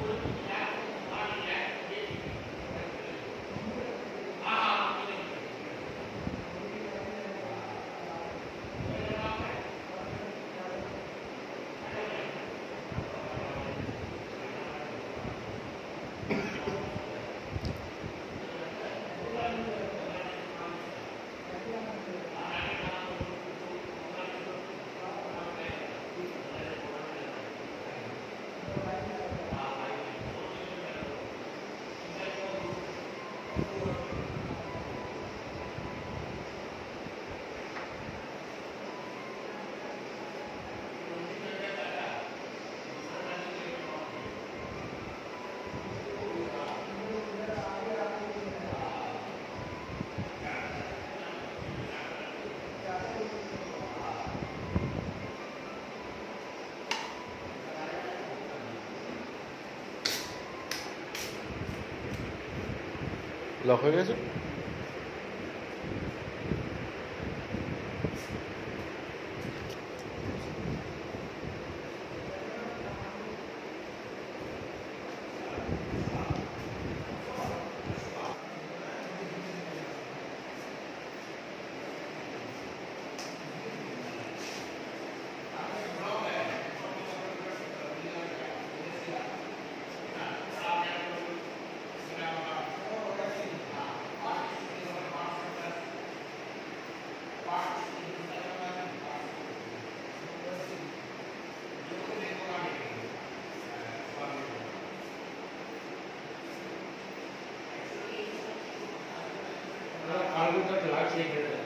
何? লক হয়ে গেছে செய்கிறது